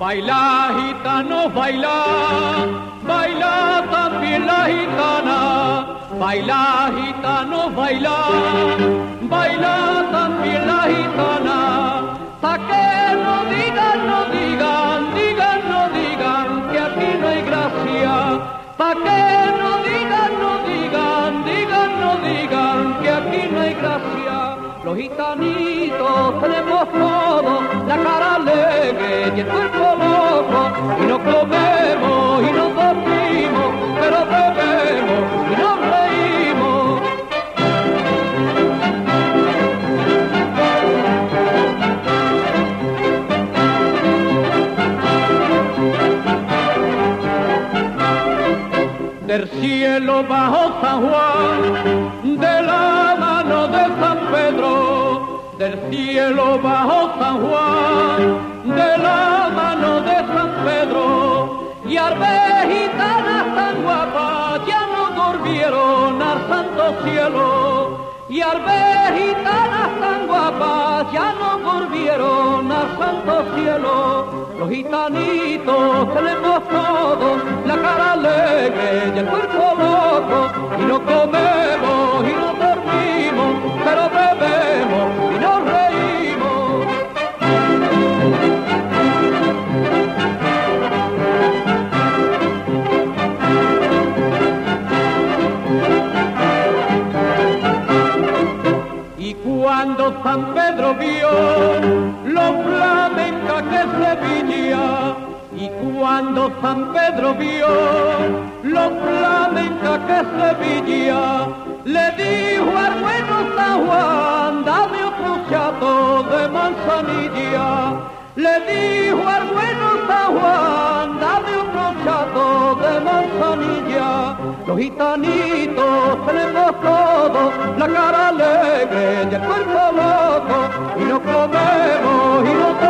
Baila gitano, baila, baila también la gitana. Baila gitano, baila, baila también la gitana. Pa' que no digan, no digan, digan, no digan que aquí no hay gracia. Pa' que no digan, no digan, digan, no digan que aquí no hay gracia. Los gitanitos tenemos todo, la cara alegre y el cuerpo Del cielo bajo San Juan, de la mano de San Pedro, del cielo bajo San Juan, de la mano de San Pedro, y arbe gitanas tan guapas ya no durmieron al santo cielo. Y arbe gitanas tan guapas ya no volvieron al santo cielo. Los gitanitos tenemos todos la cara alegre y el cuerpo loco. Y no comemos y no dormimos, pero bebemos y nos reímos. Y cuando San Pedro vio lo y cuando San Pedro vio lo flamenca que Sevilla, le dijo al bueno San Juan, dame otro chato de manzanilla. Le dijo al bueno San Juan, dame otro chato de manzanilla. Los gitanitos tenemos todos la cara alegre y el cuerpo loco y no comemos